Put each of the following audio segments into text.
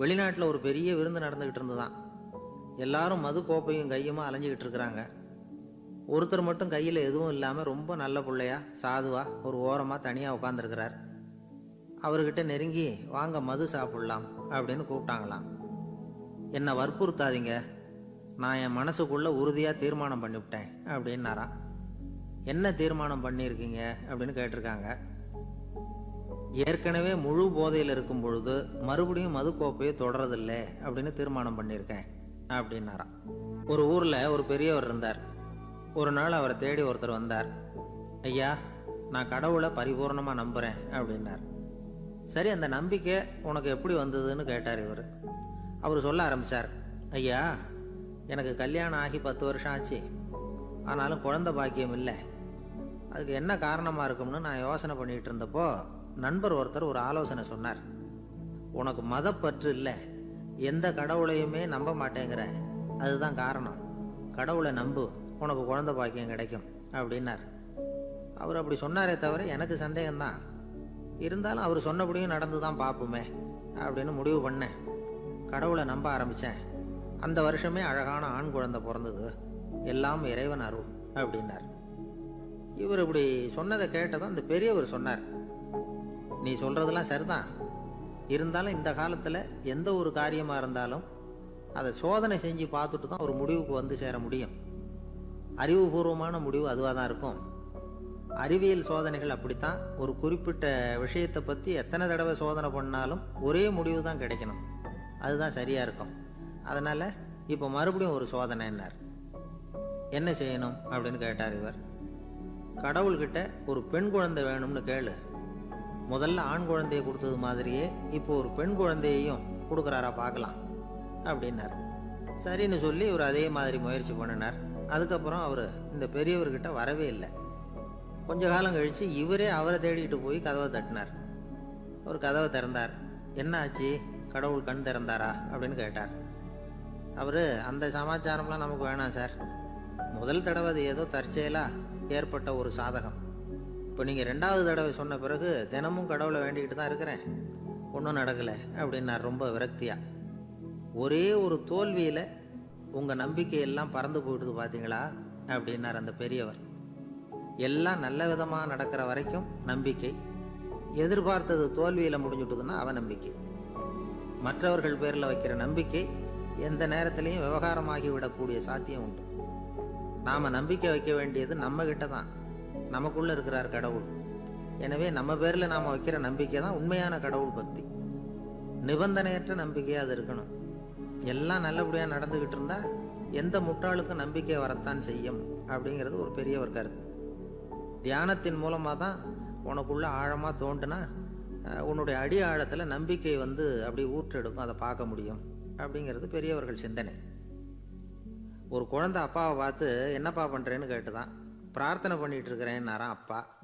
வெளிநாட்டில் ஒரு பெரிய விருந்து நடந்துக்கிட்டு இருந்ததுதான். எல்லாரும் மது கோப்பையும் கையுமா அலைஞ்சிக்கிட்டு இருக்கிறாங்க. ஒருத்தர் மட்டும் கையில் எதுவும் இல்லாமல் ரொம்ப நல்ல பிள்ளையா சாதுவா ஒரு ஓரமாக தனியாக உட்காந்துருக்கிறார் அவர்கிட்ட நெருங்கி வாங்க மது சாப்பிடலாம் அப்படின்னு கூப்பிட்டாங்களாம். என்னை வற்புறுத்தாதீங்க. நான் என் மனசுக்குள்ளே உறுதியாக தீர்மானம் பண்ணிவிட்டேன் அப்படின்னாராம். என்ன தீர்மானம் பண்ணியிருக்கீங்க? அப்படின்னு கேட்டிருக்காங்க. ஏற்கனவே முழு போதையில் இருக்கும் பொழுது மறுபடியும் மது கோப்பையை தொடரதில்லை அப்படின்னு தீர்மானம் பண்ணியிருக்கேன் அப்படின்னாராம். ஒரு ஊரில் ஒரு பெரியவர் இருந்தார். ஒரு நாள் அவரை தேடி ஒருத்தர் வந்தார். ஐயா நான் கடவுளை பரிபூர்ணமாக நம்புகிறேன் அப்படின்னார். சரி அந்த நம்பிக்கை உனக்கு எப்படி வந்ததுன்னு கேட்டார் இவர். அவர் சொல்ல ஆரம்பித்தார் ஐயா எனக்கு கல்யாணம் ஆகி பத்து வருஷம் ஆச்சு. ஆனாலும் குழந்த பாக்கியம் இல்லை. அதுக்கு என்ன காரணமாக இருக்கும்னு நான் யோசனை பண்ணிகிட்டு இருந்தப்போ நண்பர் ஒருத்தர் ஒரு ஆலோசனை சொன்னார். உனக்கு மதப்பற்று இல்லை. எந்த கடவுளையுமே நம்ப மாட்டேங்கிற. அதுதான் காரணம். கடவுளை நம்பு. உனக்கு குழந்தை பாக்கியம் கிடைக்கும். அப்படின்னார். அவர் அப்படி சொன்னாரே தவிர எனக்கு சந்தேகம்தான். இருந்தாலும் அவர் சொன்னபடியும் நடந்து தான் பார்ப்போமே அப்படின்னு முடிவு பண்ணேன். கடவுளை நம்ப ஆரம்பித்தேன் அந்த வருஷமே அழகான ஆண் குழந்தை பிறந்தது. எல்லாம் இறைவன் அருள். அப்படின்னார். இவர் இப்படி சொன்னதை கேட்டதும் அந்த பெரியவர் சொன்னார். நீ சொல்கிறதெல்லாம் சரிதான். இருந்தாலும் இந்த காலத்தில் எந்த ஒரு காரியமாக இருந்தாலும் அதை சோதனை செஞ்சு பார்த்துட்டு தான் ஒரு முடிவுக்கு வந்து சேர முடியும். அறிவுபூர்வமான முடிவு அதுவாக தான் இருக்கும். அறிவியல் சோதனைகள் அப்படித்தான். ஒரு குறிப்பிட்ட விஷயத்தை பற்றி எத்தனை தடவை சோதனை பண்ணாலும் ஒரே முடிவு தான் கிடைக்கணும். அதுதான் சரியாக இருக்கும். அதனால் இப்போ மறுபடியும் ஒரு சோதனை என்னார் என்ன செய்யணும்? அப்படின்னு கேட்டார் இவர். கடவுள்கிட்ட ஒரு பெண் குழந்தை வேணும்னு கேளு. முதல்ல ஆண் குழந்தையை கொடுத்தது மாதிரியே இப்போ ஒரு பெண் குழந்தையையும் கொடுக்குறாரா பார்க்கலாம் அப்படின்னார். சரின்னு சொல்லி இவர் அதே மாதிரி முயற்சி பண்ணினார். அதுக்கப்புறம் அவர் இந்த பெரியவர்கிட்ட வரவே இல்லை. கொஞ்ச காலம் கழித்து இவரே அவரை தேடிக்கிட்டு போய் கதவை தட்டினார். அவர் கதவை திறந்தார். என்ன ஆச்சு கடவுள் கண் திறந்தாரா? அப்படின்னு கேட்டார். அவர் அந்த சமாச்சாரம்லாம் நமக்கு வேணாம் சார். முதல் தடவை அது ஏதோ தற்செயலாக ஏற்பட்ட ஒரு சாதகம். இப்போ நீங்கள் ரெண்டாவது தடவை சொன்ன பிறகு தினமும் கடவுளை வேண்டிக்கிட்டு தான் இருக்கிறேன். ஒன்றும் நடக்கலை அப்படின்னா ரொம்ப விரக்தியாக ஒரே ஒரு தோல்வியில் உங்கள் நம்பிக்கையெல்லாம் பறந்து போயிடுது பார்த்தீங்களா அப்படின்னார் அந்த பெரியவர். எல்லாம் நல்ல விதமாக நடக்கிற வரைக்கும் நம்பிக்கை. எதிர்பார்த்தது தோல்வியில் முடிஞ்சுட்டுதுன்னா அவநம்பிக்கை. மற்றவர்கள் பேரில் வைக்கிற நம்பிக்கை எந்த நேரத்திலையும் விவகாரமாகி விடக்கூடிய சாத்தியம் உண்டு. நாம் நம்பிக்கை வைக்க வேண்டியது நம்ம தான். நமக்குள்ளே இருக்கிறார் கடவுள். எனவே நம்ம பேரில் நாம் வைக்கிற நம்பிக்கை தான் உண்மையான கடவுள் பக்தி. நிபந்தனையற்ற நம்பிக்கையாக அது இருக்கணும். எல்லாம் நல்லபடியாக நடந்துக்கிட்டு இருந்தால் எந்த முட்டாளுக்கும் நம்பிக்கை வரத்தான் செய்யும் அப்படிங்கிறது ஒரு பெரிய ஒரு கருத்து. தியானத்தின் மூலமாக தான் உனக்குள்ளே ஆழமாக தோண்டுனா உன்னுடைய அடி ஆழத்தில் நம்பிக்கை வந்து அப்படி ஊற்றெடுக்கும் அதை பார்க்க முடியும் அப்படிங்கிறது பெரியவர்கள் சிந்தனை. ஒரு குழந்தை அப்பாவை பார்த்து என்னப்பா பண்ணுறேன்னு கேட்டுதான். பிரார்த்தனை பண்ணிட்டு இருக்கிறேன்னாராம் அப்பா.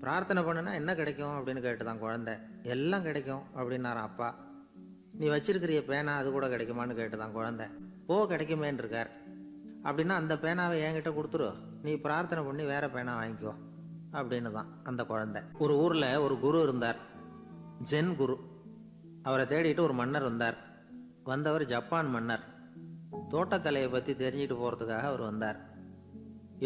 பிரார்த்தனை பண்ணுனா என்ன கிடைக்கும் அப்படின்னு கேட்டுதான் குழந்தை. எல்லாம் கிடைக்கும் அப்படின்னாராம் அப்பா. நீ வச்சிருக்கிறிய பேனா அது கூட கிடைக்குமான்னு கேட்டுதான் குழந்தை. போ கிடைக்குமேன்னு இருக்கார். அப்படின்னா அந்த பேனாவை என்கிட்ட கொடுத்துரு. நீ பிரார்த்தனை பண்ணி வேற பேனா வாங்கிக்கோ அப்படின்னு தான் அந்த குழந்தை. ஒரு ஊரில் ஒரு குரு இருந்தார். ஜென் குரு. அவரை தேடிட்டு ஒரு மன்னர் வந்தார். வந்தவர் ஜப்பான் மன்னர். தோட்டக்கலையை பற்றி தெரிஞ்சுட்டு போகிறதுக்காக அவர் வந்தார்.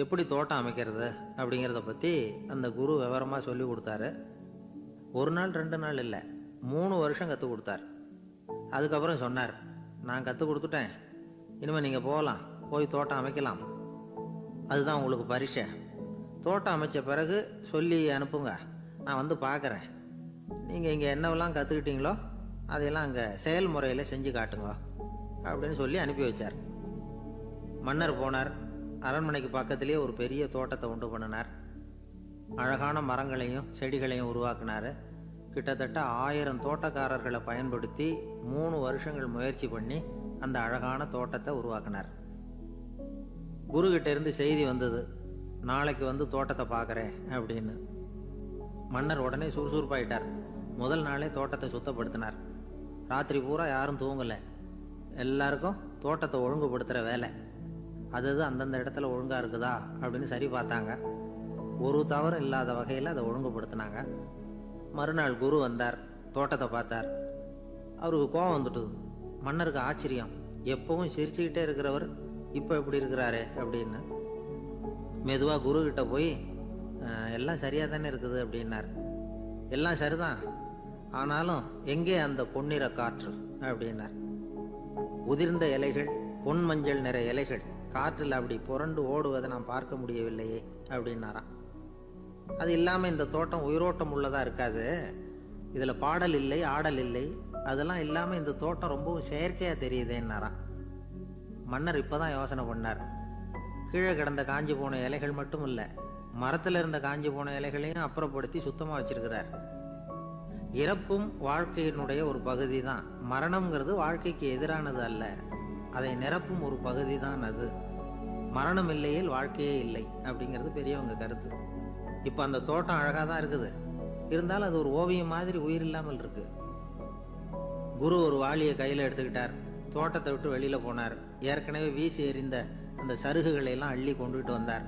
எப்படி தோட்டம் அமைக்கிறது அப்படிங்கிறத பற்றி அந்த குரு விவரமாக சொல்லி கொடுத்தாரு. ஒரு நாள் ரெண்டு நாள் இல்லை மூணு வருஷம் கற்றுக் கொடுத்தார். அதுக்கப்புறம் சொன்னார் நான் கற்றுக் கொடுத்துட்டேன். இனிமேல் நீங்கள் போகலாம் போய் தோட்டம் அமைக்கலாம். அதுதான் உங்களுக்கு பரிசை தோட்டம் அமைச்ச பிறகு சொல்லி அனுப்புங்க. நான் வந்து பார்க்குறேன் நீங்கள் இங்கே என்னவெல்லாம் கற்றுக்கிட்டீங்களோ அதையெல்லாம் அங்கே செயல்முறையில் செஞ்சு காட்டுங்க. அப்படின்னு சொல்லி அனுப்பி வச்சார். மன்னர் போனார். அரண்மனைக்கு பக்கத்திலேயே ஒரு பெரிய தோட்டத்தை உண்டு பண்ணினார். அழகான மரங்களையும் செடிகளையும் உருவாக்கினார். கிட்டத்தட்ட ஆயிரம் தோட்டக்காரர்களை பயன்படுத்தி மூணு வருஷங்கள் முயற்சி பண்ணி அந்த அழகான தோட்டத்தை உருவாக்கினார். குரு இருந்து செய்தி வந்தது. நாளைக்கு வந்து தோட்டத்தை பார்க்குறேன் அப்படின்னு. மன்னர் உடனே சுறுசுறுப்பாயிட்டார். முதல் நாளே தோட்டத்தை சுத்தப்படுத்தினார். ராத்திரி பூரா யாரும் தூங்கலை. எல்லாருக்கும் தோட்டத்தை ஒழுங்குபடுத்துகிற வேலை. அது அது அந்தந்த இடத்துல ஒழுங்காக இருக்குதா அப்படின்னு சரி பார்த்தாங்க. ஒரு தவறும் இல்லாத வகையில் அதை ஒழுங்குபடுத்தினாங்க. மறுநாள் குரு வந்தார் தோட்டத்தை பார்த்தார். அவருக்கு கோபம் வந்துட்டுது மன்னருக்கு ஆச்சரியம். எப்பவும் சிரிச்சுக்கிட்டே இருக்கிறவர் இப்போ எப்படி இருக்கிறாரே? அப்படின்னு. மெதுவாக குருக்கிட்ட போய் எல்லாம் சரியாக தானே இருக்குது? அப்படின்னார். எல்லாம் சரிதான். ஆனாலும் எங்கே அந்த பொன்னிற காற்று? அப்படின்னார். உதிர்ந்த இலைகள் பொன் மஞ்சள் நிற இலைகள் காற்றில் அப்படி புரண்டு ஓடுவதை நான் பார்க்க முடியவில்லையே அப்படின்னாராம். அது இல்லாமல் இந்த தோட்டம் உயிரோட்டம் உள்ளதாக இருக்காது. இதில் பாடல் இல்லை ஆடல் இல்லை. அதெல்லாம் இல்லாமல் இந்த தோட்டம் ரொம்பவும் செயற்கையாக தெரியுதேன்னாராம். மன்னர் இப்போ தான் யோசனை பண்ணார். கீழே கிடந்த காஞ்சி போன இலைகள் மட்டும் இல்லை மரத்தில் இருந்த காஞ்சி போன இலைகளையும் அப்புறப்படுத்தி சுத்தமாக வச்சிருக்கிறார். இறப்பும் வாழ்க்கையினுடைய ஒரு பகுதி தான் மரணம்ங்கிறது வாழ்க்கைக்கு எதிரானது அல்ல. அதை நிரப்பும் ஒரு பகுதி தான் அது. மரணம் இல்லையில் வாழ்க்கையே இல்லை அப்படிங்கிறது பெரியவங்க கருத்து. இப்போ அந்த தோட்டம் அழகாக தான் இருக்குது. இருந்தாலும் அது ஒரு ஓவியம் மாதிரி உயிர் இல்லாமல் இருக்கு. குரு ஒரு வாளியை கையில் எடுத்துக்கிட்டார். தோட்டத்தை விட்டு வெளியில் போனார். ஏற்கனவே வீசி எறிந்த அந்த சருகுகளை எல்லாம் அள்ளி கொண்டுகிட்டு வந்தார்.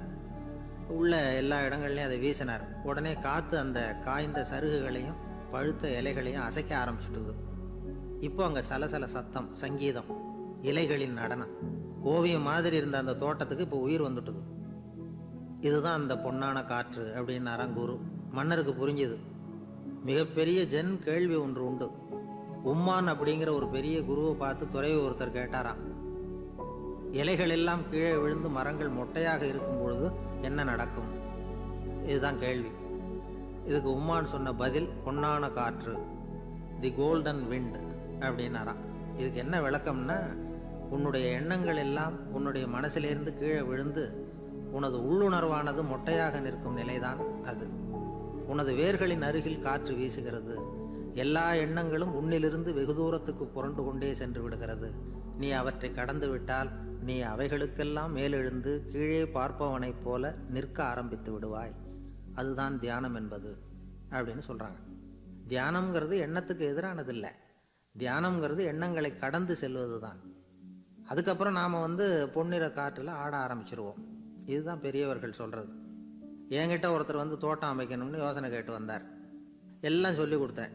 உள்ள எல்லா இடங்கள்லையும் அதை வீசினார். உடனே காற்று அந்த காய்ந்த சருகுகளையும் பழுத்த இலைகளையும் அசைக்க ஆரம்பிச்சுட்டுது. இப்போ அங்கே சலசல சத்தம் சங்கீதம். இலைகளின் நடனம். ஓவியம் மாதிரி இருந்த அந்த தோட்டத்துக்கு இப்போ உயிர் வந்துட்டுது. இதுதான் அந்த பொன்னான காற்று அப்படின்னாராம் குரு. மன்னருக்கு புரிஞ்சுது. மிகப்பெரிய ஜென் கேள்வி ஒன்று உண்டு. உம்மான் அப்படிங்கிற ஒரு பெரிய குருவை பார்த்து துறையை ஒருத்தர் கேட்டாராம். இலைகள் எல்லாம் கீழே விழுந்து மரங்கள் மொட்டையாக இருக்கும் பொழுது என்ன நடக்கும்? இதுதான் கேள்வி. இதுக்கு உம்மான் சொன்ன பதில் பொன்னான காற்று தி கோல்டன் விண்ட் அப்படின்னாராம். இதுக்கு என்ன விளக்கம்னா உன்னுடைய எண்ணங்கள் எல்லாம் உன்னுடைய மனசிலிருந்து கீழே விழுந்து உனது உள்ளுணர்வானது மொட்டையாக நிற்கும் நிலைதான் அது. உனது வேர்களின் அருகில் காற்று வீசுகிறது. எல்லா எண்ணங்களும் உன்னிலிருந்து வெகு தூரத்துக்கு புரண்டு கொண்டே சென்று விடுகிறது. நீ அவற்றை கடந்து விட்டால் நீ அவைகளுக்கெல்லாம் மேலெழுந்து கீழே பார்ப்பவனைப் போல நிற்க ஆரம்பித்து விடுவாய். அதுதான் தியானம் என்பது அப்படின்னு சொல்கிறாங்க தியானம்ங்கிறது எண்ணத்துக்கு எதிரானதில்லை. தியானம்ங்கிறது எண்ணங்களை கடந்து செல்வது தான் அதுக்கப்புறம் நாம் வந்து பொன்னிற காற்றில் ஆட ஆரம்பிச்சிருவோம். இதுதான் பெரியவர்கள் சொல்கிறது என்கிட்ட ஒருத்தர் வந்து தோட்டம் அமைக்கணும்னு யோசனை கேட்டு வந்தார். எல்லாம் சொல்லி கொடுத்தேன்.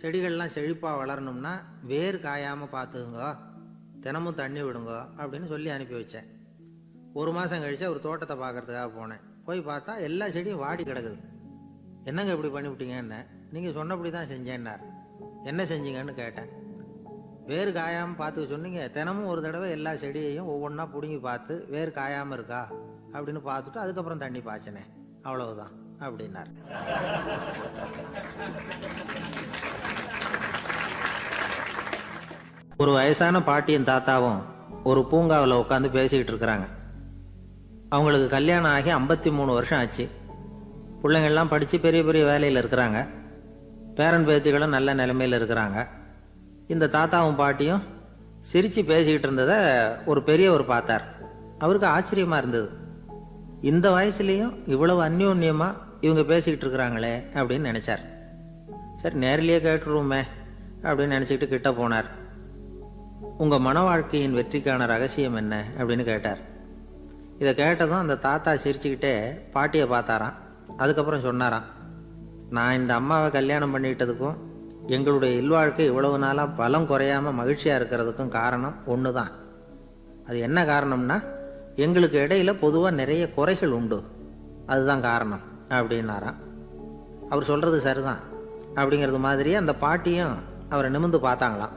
செடிகள்லாம் செழிப்பாக வளரணும்னா வேர் காயாமல் பார்த்துக்குங்க தினமும் தண்ணி விடுங்க அப்படின்னு சொல்லி அனுப்பி வச்சேன். ஒரு மாதம் கழிச்சு அவர் தோட்டத்தை பார்க்கறதுக்காக போனேன். போய் பார்த்தா எல்லா செடியும் வாடி கிடக்குது. என்னங்க இப்படி பண்ணிவிட்டீங்கன்னு நீங்கள் சொன்னபடி தான் செஞ்சேன்னார். என்ன செஞ்சீங்கன்னு கேட்டேன். வேர் காயாமல் பார்த்துக்க சொன்னீங்க. தினமும் ஒரு தடவை எல்லா செடியையும் ஒவ்வொன்றா பிடுங்கி பார்த்து வேர் காயாமல் இருக்கா? அப்படின்னு பார்த்துட்டு அதுக்கப்புறம் தண்ணி பாய்ச்சினேன். அவ்வளவுதான் அப்படின்னார். ஒரு வயசான பாட்டியும் தாத்தாவும் ஒரு பூங்காவில் உட்காந்து பேசிக்கிட்டு இருக்கிறாங்க. அவங்களுக்கு கல்யாணம் ஆகி ஐம்பத்தி மூணு வருஷம் ஆச்சு. பிள்ளைங்கள்லாம் படித்து பெரிய பெரிய வேலையில் இருக்கிறாங்க. பேரன் பேத்திகளும் நல்ல நிலைமையில் இருக்கிறாங்க. இந்த தாத்தாவும் பாட்டியும் சிரித்து பேசிக்கிட்டு இருந்ததை ஒரு பெரியவர் பார்த்தார். அவருக்கு ஆச்சரியமாக இருந்தது. இந்த வயசுலேயும் இவ்வளவு அந்யோன்யமாக இவங்க பேசிக்கிட்டு இருக்கிறாங்களே அப்படின்னு நினச்சார். சரி நேரிலேயே கேட்டுருவோமே அப்படின்னு நினச்சிக்கிட்டு கிட்ட போனார். உங்கள் மன வாழ்க்கையின் வெற்றிக்கான ரகசியம் என்ன அப்படின்னு கேட்டார். இதை கேட்டதும் அந்த தாத்தா சிரிச்சுக்கிட்டே பாட்டியை பார்த்தாராம். அதுக்கப்புறம் சொன்னாராம் நான் இந்த அம்மாவை கல்யாணம் பண்ணிக்கிட்டதுக்கும் எங்களுடைய இல்வாழ்க்கை இவ்வளவு நாளாக பலம் குறையாமல் மகிழ்ச்சியாக இருக்கிறதுக்கும் காரணம் ஒன்று தான் அது என்ன காரணம்னா எங்களுக்கு இடையில் பொதுவாக நிறைய குறைகள் உண்டு. அதுதான் காரணம் அப்படின்னாராம். அவர் சொல்கிறது சரிதான். அப்படிங்கிறது மாதிரியே அந்த பாட்டியும் அவரை நிமிந்து பார்த்தாங்களாம்.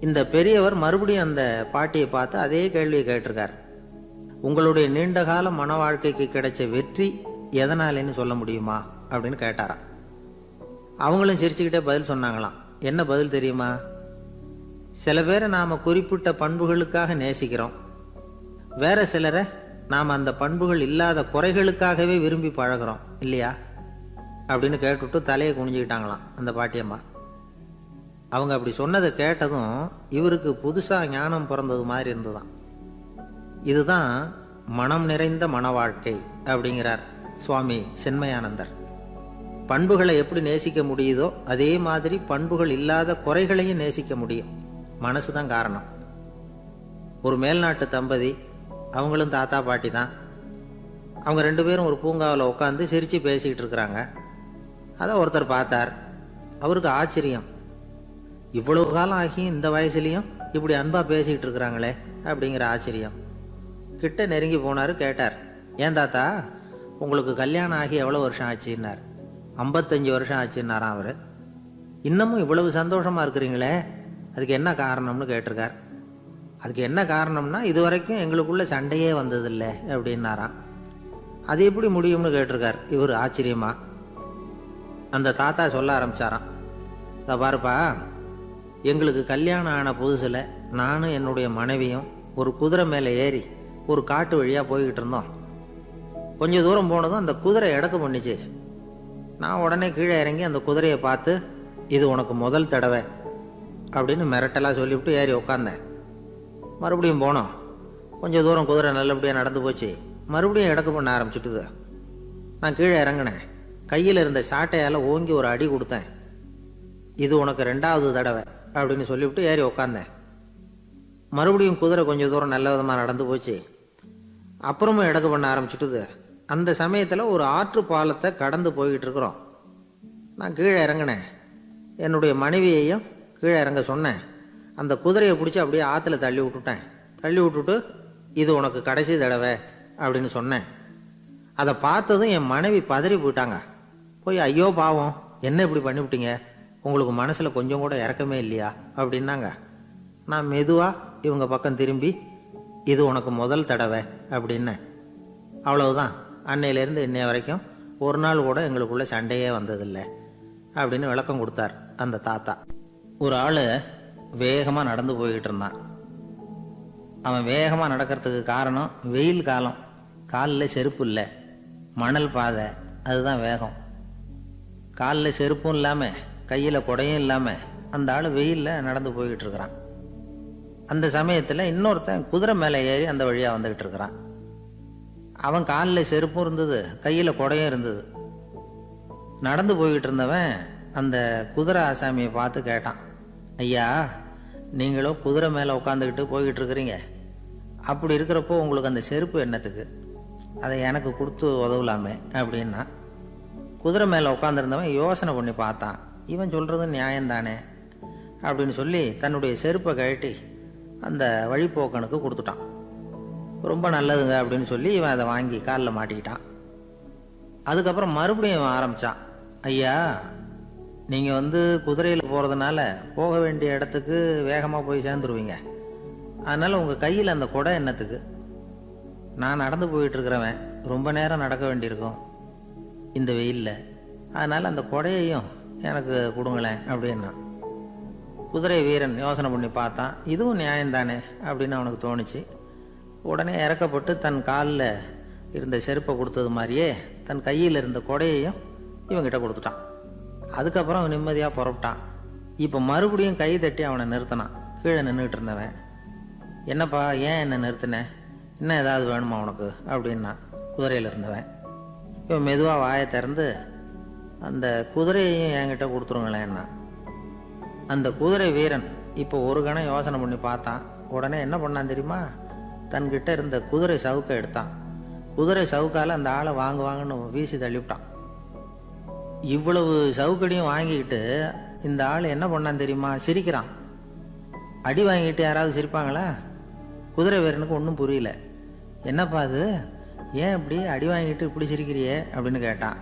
இந்த பெரியவர் மறுபடியும் அந்த பாட்டியை பார்த்து அதே கேள்வியை கேட்டிருக்கார். உங்களுடைய நீண்டகால மன வாழ்க்கைக்கு கிடைச்ச வெற்றி எதனாலேன்னு சொல்ல முடியுமா? அப்படின்னு கேட்டாராம். அவங்களும் சிரிச்சுக்கிட்டே பதில் சொன்னாங்களாம். என்ன பதில் தெரியுமா? சில பேரை நாம் குறிப்பிட்ட பண்புகளுக்காக நேசிக்கிறோம். வேற சிலரை நாம் அந்த பண்புகள் இல்லாத குறைகளுக்காகவே விரும்பி பழகிறோம் இல்லையா? அப்படின்னு கேட்டுவிட்டு தலையை குனிஞ்சுக்கிட்டாங்களாம் அந்த பாட்டியம்மா. அவங்க அப்படி சொன்னதை கேட்டதும் இவருக்கு புதுசாக ஞானம் பிறந்தது மாதிரி இருந்துதான் இதுதான் மனம் நிறைந்த மன வாழ்க்கை அப்படிங்கிறார் சுவாமி சென்மயானந்தர். பண்புகளை எப்படி நேசிக்க முடியுதோ அதே மாதிரி பண்புகள் இல்லாத குறைகளையும் நேசிக்க முடியும். மனசு தான் காரணம். ஒரு மேல்நாட்டு தம்பதி அவங்களும் தாத்தா பாட்டி தான். அவங்க ரெண்டு பேரும் ஒரு பூங்காவில் உட்காந்து சிரித்து பேசிக்கிட்டு இருக்கிறாங்க. அதை ஒருத்தர் பார்த்தார். அவருக்கு ஆச்சரியம். இவ்வளவு காலம் ஆகியும் இந்த வயசுலேயும் இப்படி அன்பாக பேசிக்கிட்டு இருக்கிறாங்களே அப்படிங்கிற ஆச்சரியம். கிட்ட நெருங்கி போனார் கேட்டார். ஏன் தாத்தா உங்களுக்கு கல்யாணம் ஆகி எவ்வளோ வருஷம் ஆச்சுன்னார். ஐம்பத்தஞ்சு வருஷம் ஆச்சுன்னாராம் அவர். இன்னமும் இவ்வளவு சந்தோஷமாக இருக்கிறீங்களே அதுக்கு என்ன காரணம்னு கேட்டிருக்கார். அதுக்கு என்ன காரணம்னா இது வரைக்கும் எங்களுக்குள்ளே சண்டையே வந்ததில்லை அப்படின்னாராம். அது எப்படி முடியும்னு கேட்டிருக்கார் இவர் ஆச்சரியமா. அந்த தாத்தா சொல்ல ஆரம்பிச்சாராம். இதை பாருப்பா எங்களுக்கு கல்யாணம் ஆன புதுசில் நானும் என்னுடைய மனைவியும் ஒரு குதிரை மேலே ஏறி ஒரு காட்டு வழியாக போய்கிட்டு இருந்தோம். கொஞ்சம் தூரம் போனதும் அந்த குதிரை இடக்கு பண்ணிச்சு. நான் உடனே கீழே இறங்கி அந்த குதிரையை பார்த்து இது உனக்கு முதல் தடவை அப்படின்னு மிரட்டலாக சொல்லிவிட்டு ஏறி உக்காந்தேன். மறுபடியும் போனோம். கொஞ்சம் தூரம் குதிரை நல்லபடியாக நடந்து போச்சு. மறுபடியும் இடக்கு பண்ண ஆரம்பிச்சுட்டுது. நான் கீழே இறங்கினேன். கையில் இருந்த சாட்டையால் ஓங்கி ஒரு அடி கொடுத்தேன். இது உனக்கு ரெண்டாவது தடவை அப்படின்னு சொல்லிவிட்டு ஏறி உக்காந்தேன். மறுபடியும் குதிரை கொஞ்சம் தூரம் நல்ல விதமாக நடந்து போச்சு. அப்புறமும் இடக்கு பண்ண ஆரம்பிச்சுட்டுது. அந்த சமயத்தில் ஒரு ஆற்று பாலத்தை கடந்து போய்கிட்டு இருக்கிறோம் நான் கீழே இறங்கினேன். என்னுடைய மனைவியையும் கீழே இறங்க சொன்னேன். அந்த குதிரையை பிடிச்சி அப்படியே ஆற்றுல தள்ளி விட்டுட்டேன். தள்ளி விட்டுட்டு இது உனக்கு கடைசி தடவை அப்படின்னு சொன்னேன். அதை பார்த்ததும் என் மனைவி பதறி போயிட்டாங்க. போய் ஐயோ பாவம் என்ன இப்படி பண்ணிவிட்டீங்க? உங்களுக்கு மனசில் கொஞ்சம் கூட இறக்கமே இல்லையா? அப்படின்னாங்க. நான் மெதுவாக இவங்க பக்கம் திரும்பி இது உனக்கு முதல் தடவை அப்படின்னேன். அவ்வளவுதான். அன்னையிலேருந்து இன்னைய வரைக்கும் ஒரு நாள் கூட எங்களுக்குள்ள சண்டையே வந்ததில்லை அப்படின்னு விளக்கம் கொடுத்தார் அந்த தாத்தா. ஒரு ஆள் வேகமாக நடந்து போய்கிட்டு இருந்தான். அவன் வேகமாக நடக்கிறதுக்கு காரணம் வெயில் காலம். காலில் செருப்பு இல்லை. மணல் பாதை. அதுதான் வேகம். காலில் செருப்பும் இல்லாமல் கையில் குடையும் இல்லாமல் அந்த ஆள் வெயிலில் நடந்து போய்கிட்டு இருக்கிறான். அந்த சமயத்தில் இன்னொருத்தன் குதிரை மேலே ஏறி அந்த வழியாக வந்துக்கிட்டு இருக்கிறான். அவன் காலில் செருப்பும் இருந்தது கையில் குடையும் இருந்தது. நடந்து போய்கிட்டு இருந்தவன் அந்த குதிரை ஆசாமியை பார்த்து கேட்டான் ஐயா நீங்களும் குதிரை மேலே உட்காந்துக்கிட்டு போய்கிட்டு இருக்கிறீங்க. அப்படி இருக்கிறப்போ உங்களுக்கு அந்த செருப்பு என்னத்துக்கு? அதை எனக்கு கொடுத்து உதவலாமே அப்படின்னா. குதிரை மேலே உட்காந்துருந்தவன் யோசனை பண்ணி பார்த்தான் இவன் சொல்கிறது நியாயம்தானே? அப்படின்னு சொல்லி தன்னுடைய செருப்பை கழட்டி அந்த வழிப்போக்கனுக்கு கொடுத்துட்டான். ரொம்ப நல்லதுங்க அப்படின்னு சொல்லி இவன் அதை வாங்கி காலில் மாட்டிக்கிட்டான். அதுக்கப்புறம் மறுபடியும் இவன் ஆரம்பித்தான் ஐயா நீங்கள் வந்து குதிரையில் போகிறதுனால போக வேண்டிய இடத்துக்கு வேகமாக போய் சேர்ந்துருவீங்க. அதனால் உங்கள் கையில் அந்த குடை என்னத்துக்கு? நான் நடந்து போயிட்டுருக்கிறவன் ரொம்ப நேரம் நடக்க வேண்டியிருக்கும். இந்த வெயிலில். அதனால் அந்த கொடையையும் எனக்கு கொடுங்களேன் அப்படின்னா. குதிரை வீரன் யோசனை பண்ணி பார்த்தான். இதுவும் நியாயம்தானே அப்படின்னு அவனுக்கு தோணுச்சு. உடனே இறக்கப்பட்டு தன் காலில் இருந்த செருப்பை கொடுத்தது மாதிரியே தன் கையில் இருந்த கொடையையும் இவங்கிட்ட கொடுத்துட்டான். அதுக்கப்புறம் அவன் நிம்மதியாக புறப்பட்டான். இப்போ மறுபடியும் கை தட்டி அவனை நிறுத்தினான். கீழே நின்றுட்டு இருந்தவன். என்னப்பா ஏன் என்னை நிறுத்தின? இன்னும் ஏதாவது வேணுமா உனக்கு? அப்படின்னா குதிரையில் இருந்தவன். இவன் மெதுவாக வாயை திறந்து அந்த குதிரையையும் என்கிட்ட கொடுத்துருங்களேன்னா அந்த குதிரை வீரன் இப்போ ஒரு கணம் யோசனை பண்ணி பார்த்தான். உடனே என்ன பண்ணான் தெரியுமா? தன்கிட்ட இருந்த குதிரை சவுக்கை எடுத்தான். குதிரை சவுக்கால் அந்த ஆளை வாங்குவாங்கன்னு வீசி தள்ளிவிட்டான். இவ்வளவு சவுக்கடியும் வாங்கிக்கிட்டு இந்த ஆள் என்ன பண்ணான் தெரியுமா? சிரிக்கிறான். அடி வாங்கிட்டு யாராவது சிரிப்பாங்களா? குதிரை வீரனுக்கு ஒன்றும் புரியல. என்னப்பா அது? ஏன் இப்படி அடி வாங்கிட்டு இப்படி சிரிக்கிறியே? அப்படின்னு கேட்டான்.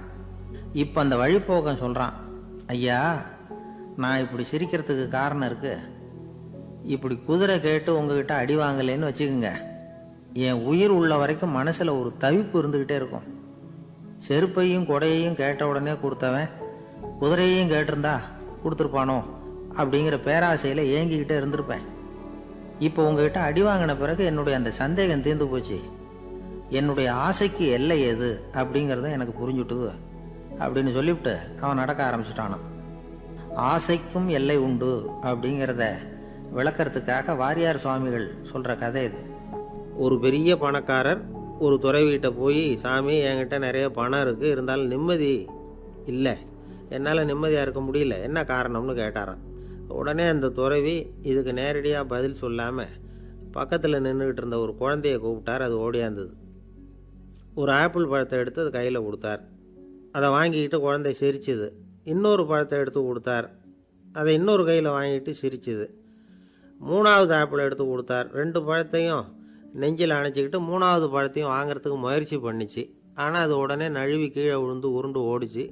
இப்போ அந்த வழிப்போக்கம் சொல்கிறான் ஐயா நான் இப்படி சிரிக்கிறதுக்கு காரணம் இருக்கு. இப்படி குதிரை கேட்டு உங்ககிட்ட அடி வாங்கலைன்னு வச்சுக்கோங்க. என் உயிர் உள்ள வரைக்கும் மனசில் ஒரு தவிப்பு இருந்துக்கிட்டே இருக்கும். செருப்பையும் கொடையையும் கேட்ட உடனே கொடுத்தவன் குதிரையையும் கேட்டிருந்தா கொடுத்துருப்பானோ? அப்படிங்கிற பேராசையில் ஏங்கிக்கிட்டே இருந்திருப்பேன். இப்போ உங்ககிட்ட அடி வாங்கின பிறகு என்னுடைய அந்த சந்தேகம் தீர்ந்து போச்சு. என்னுடைய ஆசைக்கு எல்லை எது அப்படிங்கிறத எனக்கு புரிஞ்சுட்டுது அப்படின்னு சொல்லிவிட்டு அவன் நடக்க ஆரம்பிச்சிட்டானான். ஆசைக்கும் எல்லை உண்டு அப்படிங்கிறத விளக்கறதுக்காக வாரியார் சுவாமிகள் சொல்கிற கதை இது. ஒரு பெரிய பணக்காரர் ஒரு துறவிகிட்ட போய் சாமி என்கிட்ட நிறைய பணம் இருக்குது இருந்தாலும் நிம்மதி இல்லை. என்னால் நிம்மதியாக இருக்க முடியல. என்ன காரணம்னு கேட்டாராம். உடனே அந்த துறவி இதுக்கு நேரடியாக பதில் சொல்லாமல் பக்கத்தில் நின்றுக்கிட்டு இருந்த ஒரு குழந்தைய கூப்பிட்டார். அது ஓடியாந்தது. ஒரு ஆப்பிள் பழத்தை எடுத்து அது கையில் கொடுத்தார். அதை வாங்கிக்கிட்டு குழந்தை சிரிச்சுது. இன்னொரு பழத்தை எடுத்து கொடுத்தார். அதை இன்னொரு கையில் வாங்கிட்டு சிரிச்சுது. மூணாவது ஆப்பிள் எடுத்து கொடுத்தார். ரெண்டு பழத்தையும் நெஞ்சில் அணைச்சிக்கிட்டு மூணாவது பழத்தையும் வாங்குறதுக்கு முயற்சி பண்ணிச்சு. ஆனால் அது உடனே நழுவி கீழே விழுந்து உருண்டு ஓடிச்சு.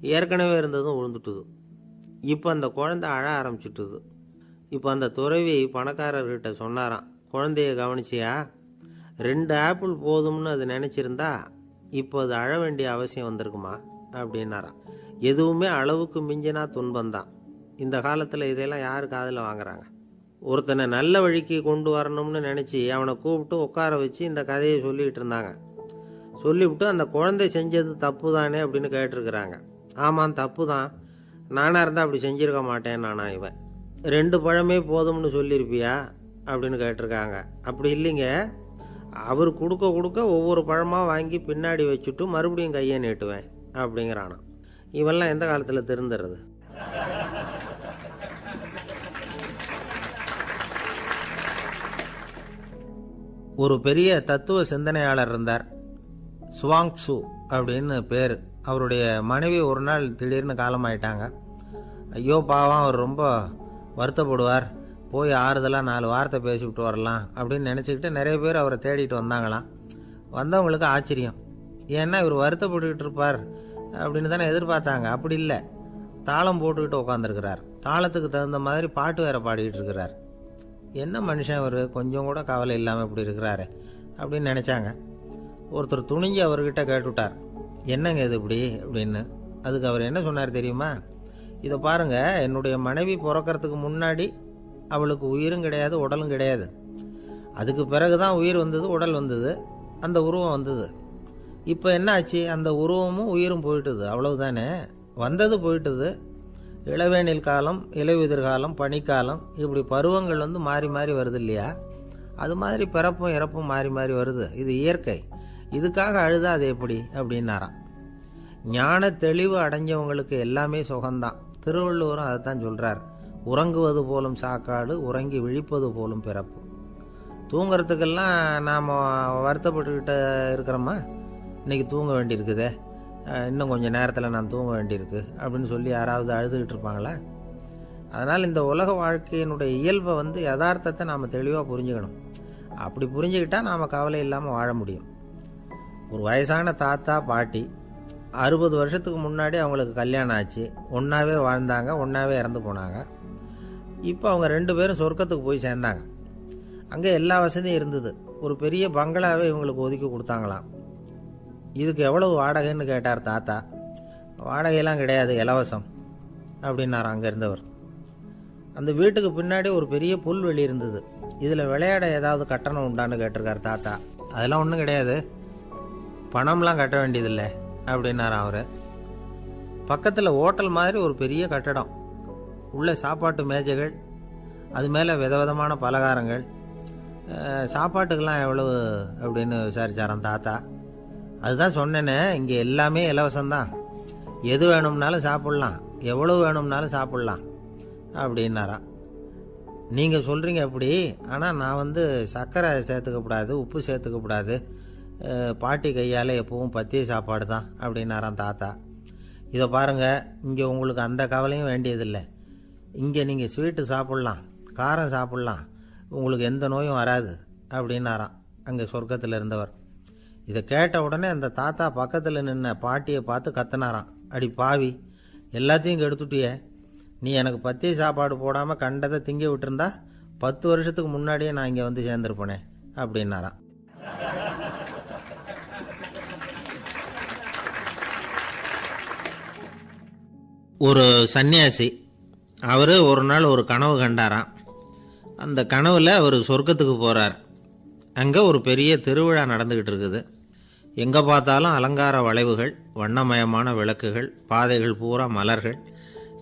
ஏற்கனவே இருந்ததும் விழுந்துட்டுது இப்போ அந்த குழந்தை அழ ஆரம்பிச்சுட்டுது. இப்போ அந்த துறவி பணக்காரர்கிட்ட சொன்னாராம் குழந்தைய கவனிச்சியா? ரெண்டு ஆப்பிள் போதும்னு அது நினச்சிருந்தா இப்போ அது அழ வேண்டிய அவசியம் வந்திருக்குமா? அப்படின்னாராம். எதுவுமே அளவுக்கு மிஞ்சினா துன்பம்தான். இந்த காலத்தில் இதையெல்லாம் யார் காதில் வாங்குறாங்க? ஒருத்தனை நல்ல வழிக்கு கொண்டு வரணும்னு நினச்சி அவனை கூப்பிட்டு உட்கார வச்சு இந்த கதையை சொல்லிகிட்டு இருந்தாங்க. சொல்லிவிட்டு அந்த குழந்தை செஞ்சது தப்பு தானே அப்படின்னு கேட்டிருக்கிறாங்க. ஆமாம் தப்பு தான் நானாக இருந்தால் அப்படி செஞ்சுருக்க மாட்டேன் நானா இவன். ரெண்டு பழமே போதும்னு சொல்லியிருப்பியா? அப்படின்னு கேட்டிருக்காங்க. அப்படி இல்லைங்க. அவர் கொடுக்க கொடுக்க ஒவ்வொரு பழமாக வாங்கி பின்னாடி வச்சுட்டு மறுபடியும் கையை நீட்டுவேன் அப்படிங்கிறானாம். இவெல்லாம் எந்த காலத்தில் திருந்துறது? ஒரு பெரிய தத்துவ சிந்தனையாளர் இருந்தார். சுவாங் சு அப்படின்னு பேர். அவருடைய மனைவி ஒரு நாள் திடீர்னு காலமாயிட்டாங்க. ஐயோ பாவம் அவர் ரொம்ப வருத்தப்படுவார். போய் ஆறுதலாக நாலு வார்த்தை பேசிவிட்டு வரலாம் அப்படின்னு நினச்சிக்கிட்டு நிறைய பேர் அவரை தேடிட்டு வந்தாங்களாம். வந்தவங்களுக்கு ஆச்சரியம். ஏன்னா இவர் வருத்தப்பட்டுக்கிட்டு இருப்பார் அப்படின்னு தானே எதிர்பார்த்தாங்க. அப்படி இல்லை. தாளம் போட்டுக்கிட்டு உட்காந்துருக்கிறார் தாளத்துக்கு தகுந்த மாதிரி பாட்டு வேற பாடிக்கிட்டு இருக்கிறார். என்ன மனுஷன் அவர்? கொஞ்சம் கூட கவலை இல்லாமல் இப்படி இருக்கிறாரு. அப்படின்னு நினச்சாங்க. ஒருத்தர் துணிஞ்சு அவர்கிட்ட கேட்டுவிட்டார் என்னங்க இது இப்படி? அப்படின்னு. அதுக்கு அவர் என்ன சொன்னார் தெரியுமா? இதை பாருங்க என்னுடைய மனைவி பிறக்கறதுக்கு முன்னாடி அவளுக்கு உயிரும் கிடையாது உடலும் கிடையாது. அதுக்கு பிறகு தான் உயிர் வந்தது உடல் வந்தது அந்த உருவம் வந்தது. இப்போ என்ன ஆச்சு? அந்த உருவமும் உயிரும் போயிட்டுது. அவ்வளவுதானே? வந்தது போயிட்டுது. இளவேனில் காலம் இலையுதிர் காலம் பனிக்காலம் இப்படி பருவங்கள் வந்து மாறி மாறி வருது இல்லையா? அது மாதிரி பிறப்பும் இறப்பும் மாறி மாறி வருது. இது இயற்கை. இதுக்காக அழுதா அது எப்படி? அப்படின்னாராம். ஞான தெளிவு அடைஞ்சவங்களுக்கு எல்லாமே சுகம்தான். திருவள்ளுவரும் அதை தான் சொல்கிறார் உறங்குவது போலும் சாக்காடு உறங்கி விழிப்பது போலும் பிறப்பு. தூங்குறதுக்கெல்லாம் நாம் வருத்தப்பட்டுக்கிட்டு இருக்கிறோமா? இன்னைக்கு தூங்க வேண்டியிருக்குதே. இன்னும் கொஞ்சம் நேரத்தில் நான் தூங்க வேண்டியிருக்கு அப்படின்னு சொல்லி யாராவது அழுதுகிட்டு இருப்பாங்களா? அதனால் இந்த உலக வாழ்க்கையினுடைய இயல்பை வந்து யதார்த்தத்தை நாம் தெளிவாக புரிஞ்சுக்கணும். அப்படி புரிஞ்சுக்கிட்டால் நாம் கவலை இல்லாமல் வாழ முடியும். ஒரு வயசான தாத்தா பாட்டி அறுபது வருஷத்துக்கு முன்னாடி அவங்களுக்கு கல்யாணம் ஆச்சு. ஒன்றாவே வாழ்ந்தாங்க ஒன்றாவே இறந்து போனாங்க. இப்போ அவங்க ரெண்டு பேரும் சொர்க்கத்துக்கு போய் சேர்ந்தாங்க. அங்கே எல்லா வசதியும் இருந்தது. ஒரு பெரிய பங்களாவே இவங்களுக்கு ஒதுக்கி கொடுத்தாங்களாம். இதுக்கு எவ்வளவு வாடகைன்னு கேட்டார் தாத்தா. வாடகையெல்லாம் கிடையாது இலவசம் அப்படின்னார் அங்கே இருந்தவர். அந்த வீட்டுக்கு பின்னாடி ஒரு பெரிய புல்வெளி இருந்தது. இதில் விளையாட ஏதாவது கட்டணம் உண்டான்னு கேட்டிருக்கார் தாத்தா. அதெல்லாம் ஒன்றும் கிடையாது. பணம்லாம் கட்ட வேண்டியதில்லை அப்படின்னார் அவர். பக்கத்தில் ஹோட்டல் மாதிரி ஒரு பெரிய கட்டடம். உள்ளே சாப்பாட்டு மேஜைகள் அது மேலே விதவிதமான பலகாரங்கள். சாப்பாட்டுக்கெல்லாம் எவ்வளவு அப்படின்னு விசாரித்தாராம் தாத்தா. அதுதான் சொன்னேனே இங்கே எல்லாமே இலவசம்தான். எது வேணும்னாலும் சாப்பிட்லாம். எவ்வளவு வேணும்னாலும் சாப்பிட்லாம். அப்படின்னாராம். நீங்கள் சொல்கிறீங்க அப்படி ஆனால் நான் வந்து சர்க்கரை சேர்த்துக்கக்கூடாது உப்பு சேர்த்துக்கக்கூடாது பாட்டி கையால் எப்பவும் பத்திய சாப்பாடு தான் அப்படின்னாராம் தாத்தா. இதை பாருங்கள் இங்கே உங்களுக்கு அந்த கவலையும் வேண்டியதில்லை. இங்கே நீங்கள் ஸ்வீட்டு சாப்பிட்லாம் காரம் சாப்பிட்லாம். உங்களுக்கு எந்த நோயும் வராது அப்படின்னாராம். அங்கே சொர்க்கத்தில் இருந்தவர் இதை கேட்ட உடனே அந்த தாத்தா பக்கத்தில் நின்ன பாட்டியை பார்த்து கத்துனாராம். அடி பாவி எல்லாத்தையும் கெடுத்துட்டியே நீ எனக்கு பத்திய சாப்பாடு போடாமல் கண்டதை திங்க விட்டுருந்தா பத்து வருஷத்துக்கு முன்னாடியே நான் இங்கே வந்து சேர்ந்துருப்பேனே அப்படின்னாராம். ஒரு சன்னியாசி அவர் ஒரு நாள் ஒரு கனவு கண்டாராம். அந்த கனவில் அவர் சொர்க்கத்துக்கு போகிறார் அங்கே ஒரு பெரிய திருவிழா நடந்துக்கிட்டு இருக்குது. எங்கே பார்த்தாலும் அலங்கார வளைவுகள் வண்ணமயமான விளக்குகள் பாதைகள் பூரா மலர்கள்.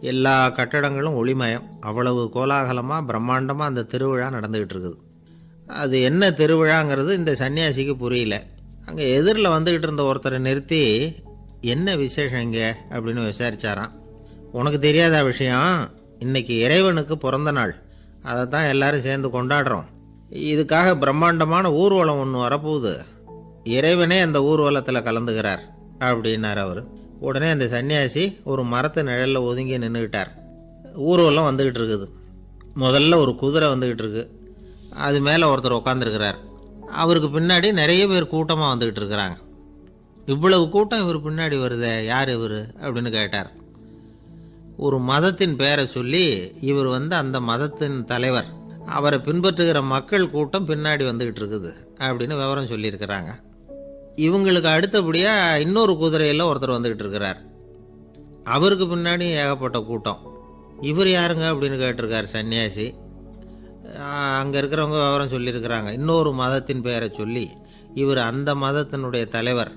எல்லா கட்டடங்களும் ஒளிமயம். அவ்வளவு கோலாகலமாக பிரம்மாண்டமாக அந்த திருவிழா நடந்துக்கிட்டு இருக்குது. அது என்ன திருவிழாங்கிறது இந்த சன்னியாசிக்கு புரியல. அங்கே எதிரில் வந்துக்கிட்டு இருந்த ஒருத்தரை நிறுத்தி என்ன விசேஷம் இங்கே? அப்படின்னு விசாரிச்சாராம். உனக்கு தெரியாத விஷயம்? இன்னைக்கு இறைவனுக்கு பிறந்த நாள். அதை தான் எல்லாரும் சேர்ந்து கொண்டாடுறோம். இதுக்காக பிரம்மாண்டமான ஊர்வலம் ஒன்று வரப்போகுது. இறைவனே அந்த ஊர்வலத்தில் கலந்துகிறார் அப்படின்னார் அவர். உடனே அந்த சன்னியாசி ஒரு மரத்து நிழலில் ஒதுங்கி நின்றுக்கிட்டார் ஊர்வலம் வந்துக்கிட்டு இருக்குது. முதல்ல ஒரு குதிரை வந்துக்கிட்டு இருக்கு. அது மேலே ஒருத்தர் உட்காந்துருக்கிறார் அவருக்கு பின்னாடி நிறைய பேர் கூட்டமாக வந்துக்கிட்டு இருக்கிறாங்க. இவ்வளவு கூட்டம் இவர் பின்னாடி வருதே யார் இவர்? அப்படின்னு கேட்டார். ஒரு மதத்தின் பெயரை சொல்லி இவர் வந்து அந்த மதத்தின் தலைவர். அவரை பின்பற்றுகிற மக்கள் கூட்டம் பின்னாடி வந்துக்கிட்டு இருக்குது அப்படின்னு விவரம் சொல்லியிருக்கிறாங்க. இவங்களுக்கு அடுத்தபடியாக இன்னொரு குதிரையில் ஒருத்தர் வந்துக்கிட்டு இருக்கிறார். அவருக்கு பின்னாடி ஏகப்பட்ட கூட்டம். இவர் யாருங்க அப்படின்னு கேட்டிருக்கார் சன்னியாசி. அங்கே இருக்கிறவங்க விவரம் சொல்லியிருக்கிறாங்க. இன்னொரு மதத்தின் பெயரை சொல்லி இவர் அந்த மதத்தினுடைய தலைவர்.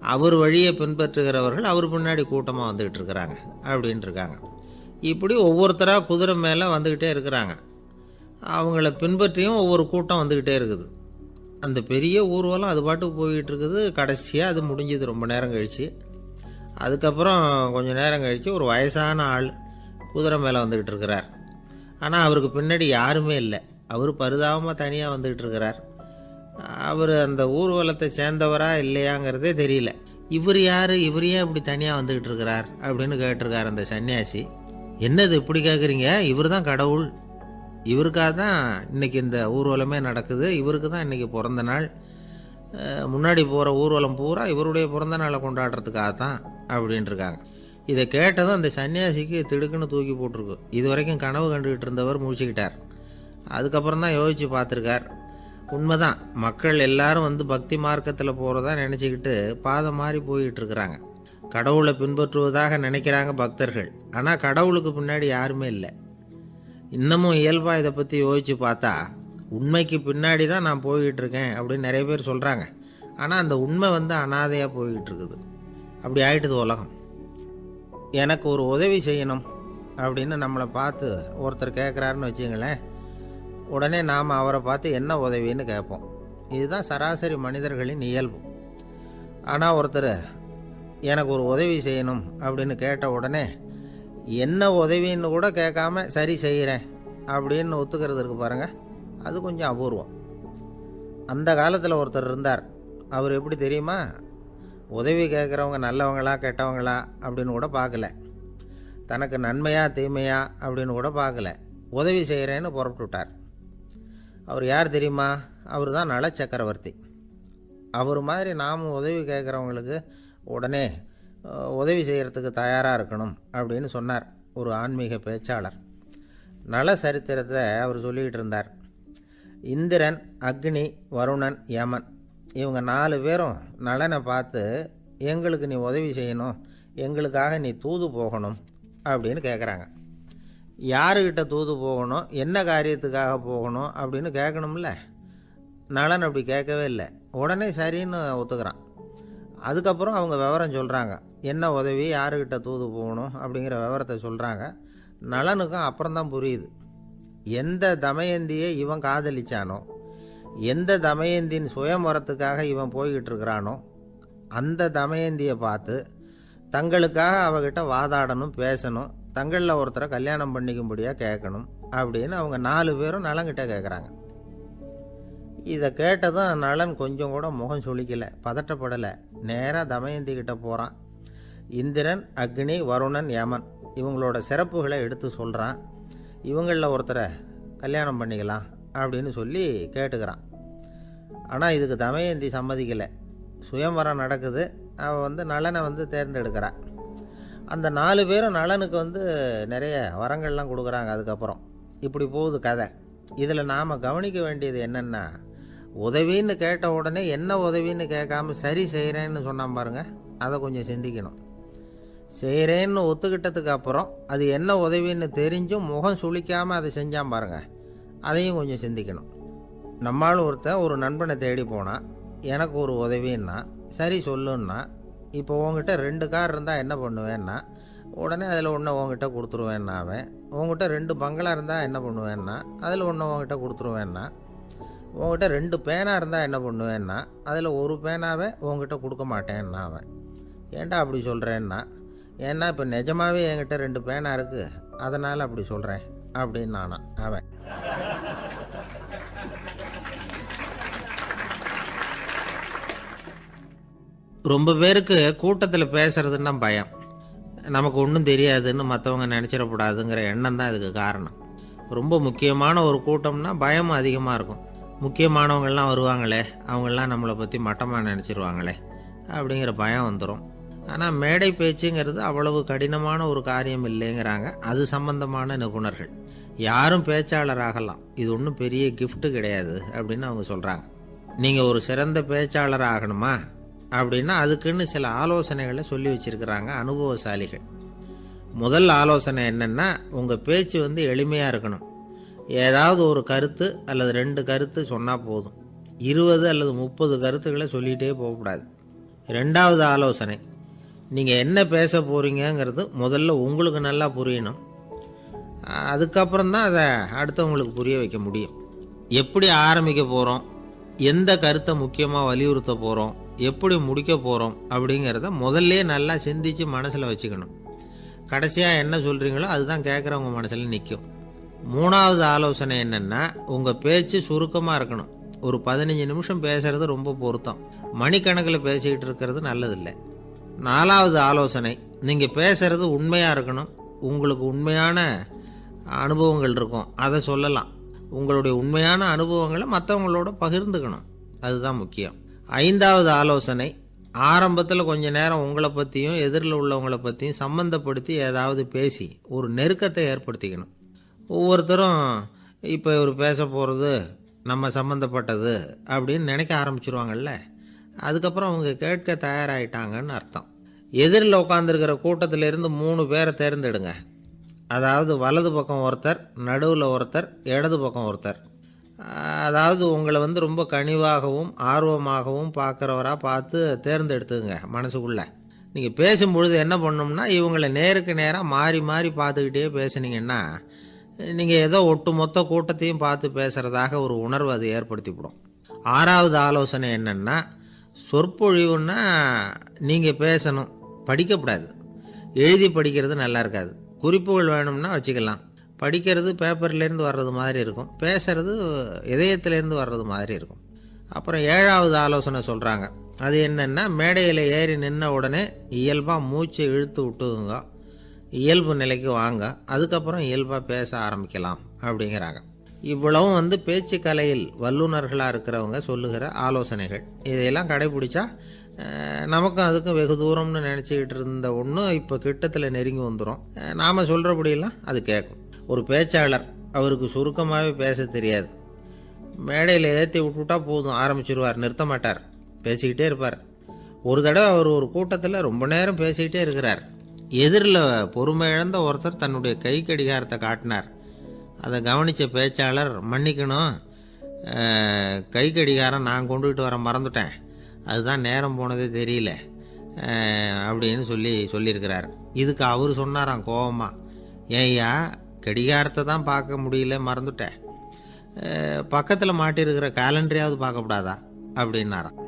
அவர் வழியை பின்பற்றுகிறவர்கள் அவர் பின்னாடி கூட்டமாக வந்துக்கிட்டு இருக்கிறாங்க அப்படின்ட்டு இருக்காங்க. இப்படி ஒவ்வொருத்தராக குதிரை மேலே வந்துக்கிட்டே இருக்கிறாங்க. அவங்கள பின்பற்றியும் ஒவ்வொரு கூட்டம் வந்துக்கிட்டே இருக்குது. அந்த பெரிய ஊர்வலம் அது பாட்டுக்கு போய்கிட்டு இருக்குது கடைசியாக அது முடிஞ்சது. ரொம்ப நேரம் கழித்து அதுக்கப்புறம் கொஞ்சம் நேரம் கழித்து ஒரு வயசான ஆள் குதிரை மேலே வந்துக்கிட்டு இருக்கிறார் ஆனால் அவருக்கு பின்னாடி யாருமே இல்லை. அவர் பரிதாபமாக தனியாக வந்துக்கிட்டு இருக்கிறார் அவர் அந்த ஊர்வலத்தை சேர்ந்தவரா இல்லையாங்கிறதே தெரியல. இவர் யார்? இவர் ஏன் இப்படி தனியாக வந்துக்கிட்டு இருக்கிறார் அப்படின்னு கேட்டிருக்கார் அந்த சன்னியாசி. என்னது இப்படி கேட்குறீங்க இவர் தான் கடவுள். இவருக்காக தான் இன்னைக்கு இந்த ஊர்வலமே நடக்குது. இவருக்கு தான் இன்னைக்கு பிறந்த நாள். முன்னாடி போகிற ஊர்வலம் பூரா இவருடைய பிறந்த நாளை கொண்டாடுறதுக்காக தான் அப்படின்ட்டுருக்காங்க இதை கேட்டதும் அந்த சன்னியாசிக்கு திடுக்குன்னு தூக்கி போட்டிருக்கு. இது வரைக்கும் கனவு கண்டுகிட்டு இருந்தவர் முடிச்சுக்கிட்டார் அதுக்கப்புறம் தான் யோசித்து பார்த்துருக்கார். உண்மைதான் மக்கள் எல்லாரும் வந்து பக்தி மார்க்கத்தில் போகிறதா நினச்சிக்கிட்டு பாதம் மாறி போயிட்டுருக்குறாங்க. கடவுளை பின்பற்றுவதாக நினைக்கிறாங்க பக்தர்கள். ஆனால் கடவுளுக்கு பின்னாடி யாருமே இல்லை. இன்னமும் இயல்பாக இதை பற்றி யோசித்து பார்த்தா உண்மைக்கு பின்னாடி தான் நான் போய்கிட்டு இருக்கேன் அப்படின்னு நிறைய பேர் சொல்கிறாங்க ஆனால் அந்த உண்மை வந்து அனாதையாக போய்கிட்டு இருக்குது அப்படி ஆயிட்டுது உலகம். எனக்கு ஒரு உதவி செய்யணும் அப்படின்னு நம்மளை பார்த்து ஒருத்தர் கேட்குறாருன்னு வச்சுங்களேன் உடனே நாம் அவரை பார்த்து என்ன உதவின்னு கேட்போம். இதுதான் சராசரி மனிதர்களின் இயல்பு. ஆனால் ஒருத்தர் எனக்கு ஒரு உதவி செய்யணும் அப்படின்னு கேட்ட உடனே என்ன உதவின்னு கூட கேட்காம சரி செய்கிறேன். அப்படின்னு ஒத்துக்கிறது இருக்கு பாருங்க. அது கொஞ்சம் அபூர்வம். அந்த காலத்தில் ஒருத்தர் இருந்தார். அவர் எப்படி தெரியுமா? உதவி கேட்குறவங்க நல்லவங்களா கெட்டவங்களா? அப்படின்னு கூட பார்க்கல. தனக்கு நன்மையா தீமையா? அப்படின்னு கூட பார்க்கல. உதவி செய்கிறேன்னு புறப்பட்டு விட்டார். அவர் யார் தெரியுமா? அவர் தான் நல சக்கரவர்த்தி அவர் மாதிரி நாமும் உதவி கேட்குறவங்களுக்கு உடனே உதவி செய்கிறதுக்கு தயாராக இருக்கணும் அப்படின்னு சொன்னார் ஒரு ஆன்மீக பேச்சாளர். நல சரித்திரத்தை அவர் சொல்லிக்கிட்டு இருந்தார். இந்திரன் அக்னி வருணன் யமன் இவங்க நாலு பேரும் நலனை பார்த்து எங்களுக்கு நீ உதவி செய்யணும் எங்களுக்காக நீ தூது போகணும் அப்படின்னு கேட்குறாங்க யாருக்கிட்ட தூது போகணும் என்ன காரியத்துக்காக போகணும் அப்படின்னு கேட்கணும்ல நலன் அப்படி கேட்கவே இல்லை. உடனே சரின்னு ஒத்துக்கிறான். அதுக்கப்புறம் அவங்க விவரம் சொல்கிறாங்க என்ன உதவி யாருக்கிட்ட தூது போகணும் அப்படிங்கிற விவரத்தை சொல்கிறாங்க நலனுக்கும் அப்புறம்தான் புரியுது. எந்த தமயந்தியை இவன் காதலிச்சானோ எந்த தமயந்தின் சுயம்பரத்துக்காக இவன் போய்கிட்டு இருக்கிறானோ அந்த தமயந்தியை பார்த்து தங்களுக்காக அவகிட்ட வாதாடணும் பேசணும் தங்களில் ஒருத்தரை கல்யாணம் பண்ணிக்கும்படியாக கேட்கணும் அப்படின்னு அவங்க நாலு பேரும் நலங்கிட்ட கேட்குறாங்க. இதை கேட்டதும் நலன் கொஞ்சம் கூட முகம் சுழிக்கலை பதட்டப்படலை. நேராக தமயந்தி கிட்ட போகிறான் இந்திரன் அக்னி வருணன் யமன். இவங்களோட சிறப்புகளை எடுத்து சொல்கிறான் இவங்களில் ஒருத்தரை கல்யாணம் பண்ணிக்கலாம் அப்படின்னு சொல்லி கேட்டுக்கிறான். ஆனால் இதுக்கு தமயந்தி சம்மதிக்கலை. சுயம்வரம் நடக்குது. அவள் வந்து நலனை வந்து தேர்ந்தெடுக்கிறாள் அந்த நாலு பேரும் நலனுக்கு வந்து நிறைய வரங்கள்லாம் கொடுக்குறாங்க அதுக்கப்புறம். இப்படி போகுது கதை. இதில் நாம் கவனிக்க வேண்டியது என்னென்னா உதவின்னு கேட்ட உடனே என்ன உதவின்னு கேட்காம சரி செய்கிறேன்னு சொன்னான் பாருங்கள் அதை கொஞ்சம் சிந்திக்கணும். செய்கிறேன்னு ஒத்துக்கிட்டதுக்கு அப்புறம் அது என்ன உதவின்னு தெரிஞ்சும் முகம் சுளிக்காமல் அதை செஞ்சான் பாருங்க. அதையும் கொஞ்சம் சிந்திக்கணும். நம்மால் ஒருத்தன் ஒரு நண்பனை தேடி போனான் எனக்கு ஒரு உதவின்னா சரி சொல்லுன்னா இப்போ உங்ககிட்ட ரெண்டு கார் இருந்தால் என்ன பண்ணுவேன்னா உடனே அதில் ஒன்று உங்ககிட்ட கொடுத்துருவேன்னா அவன். உங்ககிட்ட ரெண்டு பங்களா இருந்தால் என்ன பண்ணுவேன்னா அதில் ஒன்று உங்ககிட்ட கொடுத்துருவேன்னா உங்ககிட்ட ரெண்டு பேனா இருந்தால் என்ன பண்ணுவேன்னா அதில் ஒரு பேனாவை உங்ககிட்ட கொடுக்க மாட்டேன்னா அவன். ஏன்டா அப்படி சொல்கிறேன்னா ஏன்னா இப்போ நிஜமாவே என்கிட்ட ரெண்டு பேனா இருக்குது அதனால் அப்படி சொல்கிறேன் அப்படின்னு நானா அவன். ரொம்ப பேருக்கு கூட்டத்தில் பேசுறதுன்னா பயம். நமக்கு ஒன்றும் தெரியாதுன்னு மற்றவங்க நினச்சிடக்கூடாதுங்கிற எண்ணம் தான் இதுக்கு காரணம். ரொம்ப முக்கியமான ஒரு கூட்டம்னா பயமும் அதிகமாக இருக்கும். முக்கியமானவங்கள்லாம் வருவாங்களே அவங்களாம் நம்மளை பற்றி மட்டமாக நினச்சிருவாங்களே அப்படிங்கிற பயம் வந்துடும் ஆனால் மேடை பேச்சுங்கிறது அவ்வளவு கடினமான ஒரு காரியம் இல்லைங்கிறாங்க. அது சம்பந்தமான நிபுணர்கள். யாரும் பேச்சாளர் ஆகலாம் இது ஒன்றும் பெரிய கிஃப்ட்டு கிடையாது அப்படின்னு அவங்க சொல்கிறாங்க நீங்கள் ஒரு சிறந்த பேச்சாளர் ஆகணுமா அப்படின்னா அதுக்குன்னு சில ஆலோசனைகளை சொல்லி வச்சிருக்கிறாங்க அனுபவசாலிகள். முதல் ஆலோசனை என்னென்னா உங்கள் பேச்சு வந்து எளிமையாக இருக்கணும். ஏதாவது ஒரு கருத்து அல்லது ரெண்டு கருத்து சொன்னால் போதும். இருபது அல்லது முப்பது கருத்துக்களை சொல்லிகிட்டே போகக்கூடாது. ரெண்டாவது ஆலோசனை நீங்கள் என்ன பேச போகிறீங்கங்கிறது முதல்ல உங்களுக்கு நல்லா புரியணும். அதுக்கப்புறம் தான் அதை அடுத்தவங்களுக்கு புரிய வைக்க முடியும். எப்படி ஆரம்பிக்க போகிறோம் எந்த கருத்தை முக்கியமாக வலியுறுத்த போகிறோம் எப்படி முடிக்க போகிறோம் அப்படிங்கிறத முதல்ல நல்லா சிந்திச்சு மனசில் வச்சுக்கணும். கடைசியாக என்ன சொல்கிறீங்களோ அதுதான் கேட்குறவங்க மனசில் நிற்கும் மூணாவது ஆலோசனை என்னென்னா உங்கள் பேச்சு சுருக்கமாக இருக்கணும். ஒரு பதினஞ்சு நிமிஷம் பேசுகிறது ரொம்ப பொருத்தம். மணிக்கணக்கில் பேசிக்கிட்டு இருக்கிறது நல்லதில்லை. நாலாவது ஆலோசனை. நீங்கள் பேசுகிறது உண்மையாக இருக்கணும். உங்களுக்கு உண்மையான அனுபவங்கள் இருக்கும். அதை சொல்லலாம். உங்களுடைய உண்மையான அனுபவங்களை மற்றவங்களோட பகிர்ந்துக்கணும். அதுதான் முக்கியம். ஐந்தாவது ஆலோசனை ஆரம்பத்தில் கொஞ்ச நேரம் உங்களை பற்றியும் எதிரில் உள்ளவங்களை பற்றியும் சம்மந்தப்படுத்தி ஏதாவது பேசி ஒரு நெருக்கத்தை ஏற்படுத்திக்கணும். ஒவ்வொருத்தரும் இப்போ இவர் பேச போகிறது நம்ம சம்மந்தப்பட்டது அப்படின்னு நினைக்க ஆரம்பிச்சிருவாங்கல்ல. அதுக்கப்புறம் அவங்க கேட்க தயாராகிட்டாங்கன்னு அர்த்தம். எதிரில் உட்காந்துருக்கிற கூட்டத்திலிருந்து மூணு பேரை தேர்ந்தெடுங்க. அதாவது வலது பக்கம் ஒருத்தர் நடுவில் ஒருத்தர் இடது பக்கம் ஒருத்தர். அதாவது உங்களை வந்து ரொம்ப கனிவாகவும் ஆர்வமாகவும் பார்க்குறவராக பார்த்து தேர்ந்தெடுத்துங்க மனசுக்குள்ளே. நீங்கள் பேசும்பொழுது என்ன பண்ணணும்னா இவங்களை நேருக்கு நேராக மாறி மாறி பார்த்துக்கிட்டே பேசுனீங்கன்னா நீங்கள் ஏதோ ஒட்டுமொத்த கூட்டத்தையும் பார்த்து பேசுகிறதாக ஒரு உணர்வு அது ஏற்படுத்திவிடும். ஆறாவது ஆலோசனை என்னென்னா சொற்பொழிவுன்னா நீங்கள் பேசணும். படிக்கக்கூடாது எழுதி படிக்கிறது நல்லா இருக்காது. குறிப்புகள் வேணும்னா வச்சுக்கலாம். படிக்கிறது பேப்பர்லேருந்து வர்றது மாதிரி இருக்கும். பேசுறது இதயத்திலேருந்து வர்றது மாதிரி இருக்கும். அப்புறம் ஏழாவது ஆலோசனை சொல்கிறாங்க அது என்னென்னா மேடையில் ஏறி நின்ன உடனே இயல்பாக மூச்சை இழுத்து விட்டுங்க இயல்பு நிலைக்கு வாங்க. அதுக்கப்புறம் இயல்பாக பேச ஆரம்பிக்கலாம் அப்படிங்கிறாங்க. இவ்வளவும் வந்து பேச்சு கலையில் வல்லுநர்களாக இருக்கிறவங்க சொல்லுகிற ஆலோசனைகள். இதையெல்லாம் கடைபிடிச்சா நமக்கும் அதுக்கும் வெகு தூரம்னு நினச்சிக்கிட்டு இருந்த ஒன்று இப்போ கிட்டத்தில் நெருங்கி வந்துடும் நாம் சொல்கிறபடியெல்லாம் அது கேட்கும் ஒரு பேச்சாளர் அவருக்கு சுருக்கமாகவே பேச தெரியாது. மேடையில் ஏற்றி விட்டுட்டா போதும் ஆரம்பிச்சிருவார் நிறுத்த மாட்டார் பேசிக்கிட்டே இருப்பார். ஒரு தடவை அவர் ஒரு கூட்டத்தில் ரொம்ப நேரம் பேசிக்கிட்டே இருக்கிறார். எதிரில் பொறுமை இழந்த ஒருத்தர் தன்னுடைய கை கடிகாரத்தை காட்டினார். அதை கவனித்த பேச்சாளர் மன்னிக்கணும். கை கடிகாரம் நான் கொண்டுகிட்டு வர மறந்துட்டேன். அதுதான் நேரம் போனதே தெரியல. அப்படின்னு சொல்லி சொல்லியிருக்கிறார். இதுக்கு அவர் சொன்னாராம் கோபமாக ஏய்யா கடிகாரத்தை தான் பார்க்க முடியல மறந்துட்டேன். பக்கத்தில் மாட்டியிருக்கிற கேலண்டரையாவது பார்க்கக்கூடாதா அப்படின்னாராம்.